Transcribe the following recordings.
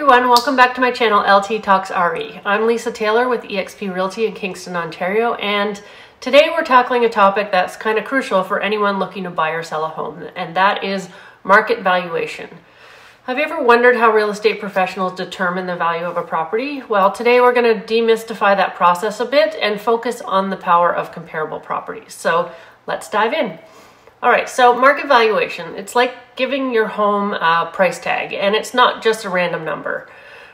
everyone, welcome back to my channel LT Talks RE. I'm Lisa Taylor with eXp Realty in Kingston, Ontario, and today we're tackling a topic that's kind of crucial for anyone looking to buy or sell a home, and that is market valuation. Have you ever wondered how real estate professionals determine the value of a property? Well, today we're going to demystify that process a bit and focus on the power of comparable properties. So let's dive in. All right, so market valuation, it's like giving your home a price tag, and it's not just a random number.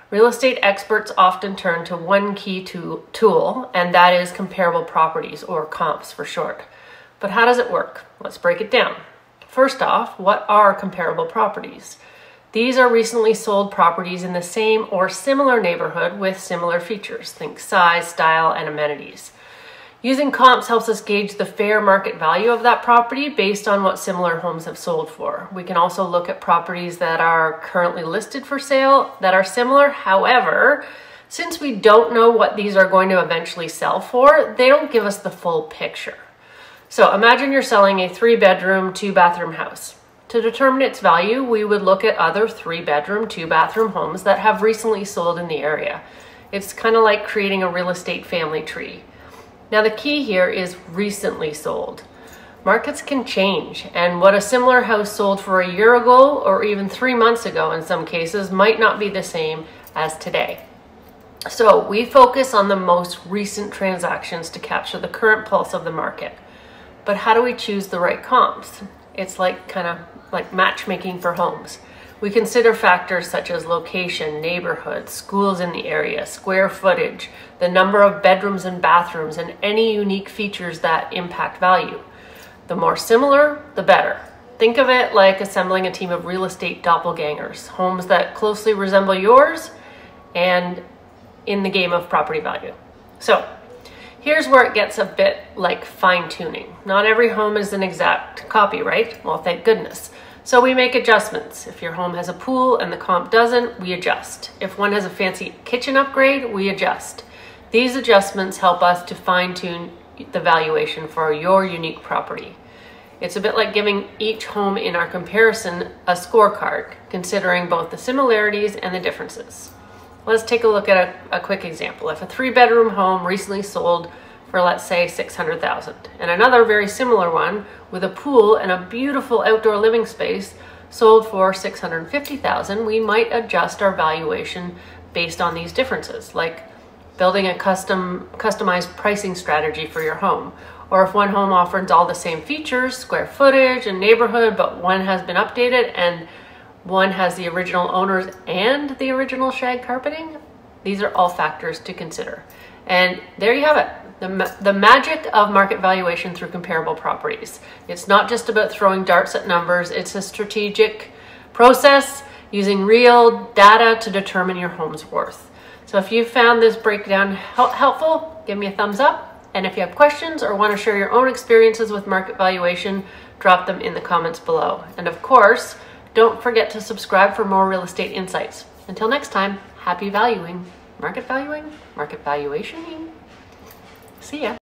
Real estate experts often turn to one key to, tool, and that is comparable properties, or comps for short. But how does it work? Let's break it down. First off, what are comparable properties? These are recently sold properties in the same or similar neighborhood with similar features. Think size, style, and amenities. Using comps helps us gauge the fair market value of that property based on what similar homes have sold for. We can also look at properties that are currently listed for sale that are similar. However, since we don't know what these are going to eventually sell for, they don't give us the full picture. So imagine you're selling a three bedroom, two bathroom house. To determine its value, we would look at other three bedroom, two bathroom homes that have recently sold in the area. It's kind of like creating a real estate family tree. Now the key here is recently sold. Markets can change, and what a similar house sold for a year ago or even three months ago in some cases might not be the same as today. So we focus on the most recent transactions to capture the current pulse of the market. But how do we choose the right comps? It's like kind of like matchmaking for homes. We consider factors such as location, neighborhood, schools in the area, square footage, the number of bedrooms and bathrooms, and any unique features that impact value. The more similar, the better. Think of it like assembling a team of real estate doppelgangers, homes that closely resemble yours and in the game of property value. So here's where it gets a bit like fine tuning. Not every home is an exact copy, right? Well, thank goodness. So we make adjustments. If your home has a pool and the comp doesn't, we adjust. If one has a fancy kitchen upgrade, we adjust. These adjustments help us to fine tune the valuation for your unique property. It's a bit like giving each home in our comparison a scorecard, considering both the similarities and the differences. Let's take a look at a, a quick example. If a three bedroom home recently sold for let's say 600,000 and another very similar one with a pool and a beautiful outdoor living space sold for 650,000 we might adjust our valuation based on these differences like building a custom customized pricing strategy for your home. Or if one home offers all the same features square footage and neighborhood but one has been updated and one has the original owners and the original shag carpeting these are all factors to consider. And there you have it the, the magic of market valuation through comparable properties. It's not just about throwing darts at numbers, it's a strategic process using real data to determine your home's worth. So if you found this breakdown helpful, give me a thumbs up. And if you have questions or want to share your own experiences with market valuation, drop them in the comments below. And of course, don't forget to subscribe for more real estate insights. Until next time, happy valuing. Market valuing? Market valuation? See ya.